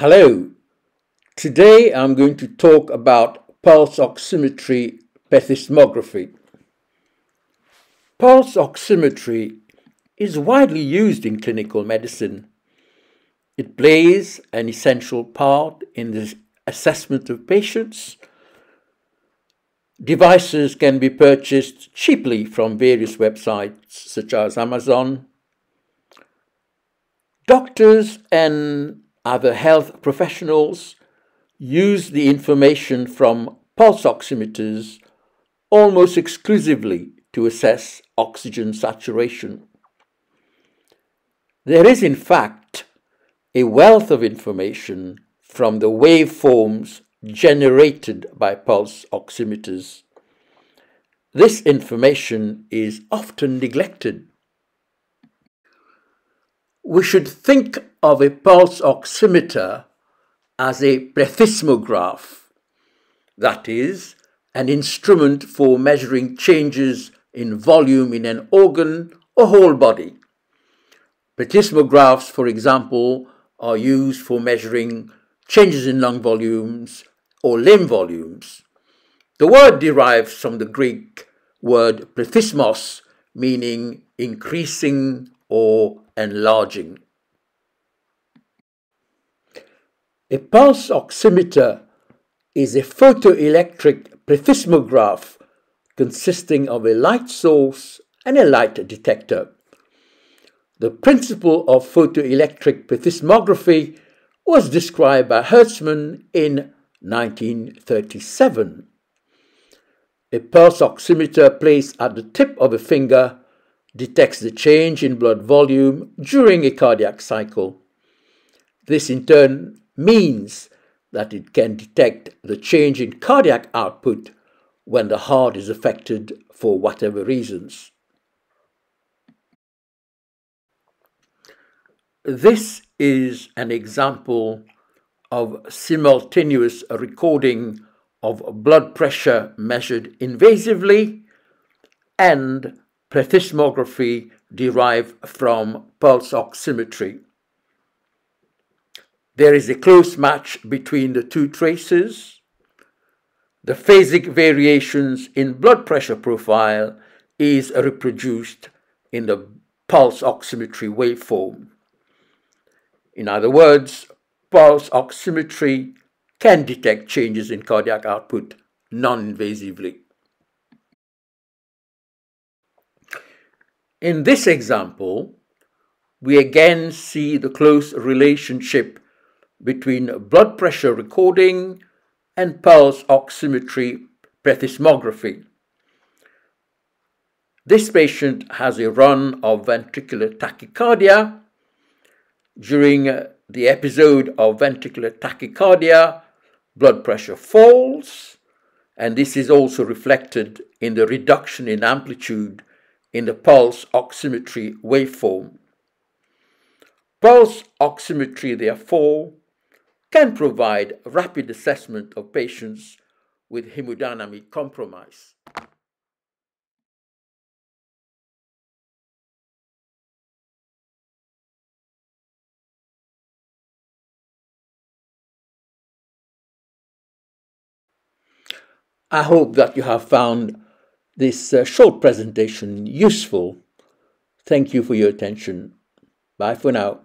Hello. Today I'm going to talk about pulse oximetry plethysmography. Pulse oximetry is widely used in clinical medicine. It plays an essential part in the assessment of patients. Devices can be purchased cheaply from various websites such as Amazon. Doctors and other health professionals use the information from pulse oximeters almost exclusively to assess oxygen saturation. There is, in fact, a wealth of information from the waveforms generated by pulse oximeters. This information is often neglected. We should think of a pulse oximeter as a plethysmograph, that is, an instrument for measuring changes in volume in an organ or whole body. Plethysmographs, for example, are used for measuring changes in lung volumes or limb volumes. The word derives from the Greek word plethysmos, meaning increasing or enlarging. A pulse oximeter is a photoelectric plethysmograph consisting of a light source and a light detector. The principle of photoelectric plethysmography was described by Hertzman in 1937. A pulse oximeter placed at the tip of a finger detects the change in blood volume during a cardiac cycle. This in turn means that it can detect the change in cardiac output when the heart is affected for whatever reasons. This is an example of simultaneous recording of blood pressure measured invasively and plethysmography derived from pulse oximetry. There is a close match between the two traces. The phasic variations in blood pressure profile is reproduced in the pulse oximetry waveform. In other words, pulse oximetry can detect changes in cardiac output non-invasively. In this example, we again see the close relationship between blood pressure recording and pulse oximetry plethysmography. This patient has a run of ventricular tachycardia. During the episode of ventricular tachycardia, blood pressure falls, and this is also reflected in the reduction in amplitude in the pulse oximetry waveform. Pulse oximetry, therefore, can provide rapid assessment of patients with hemodynamic compromise. I hope that you have found this uh, short presentation useful. Thank you for your attention. Bye for now.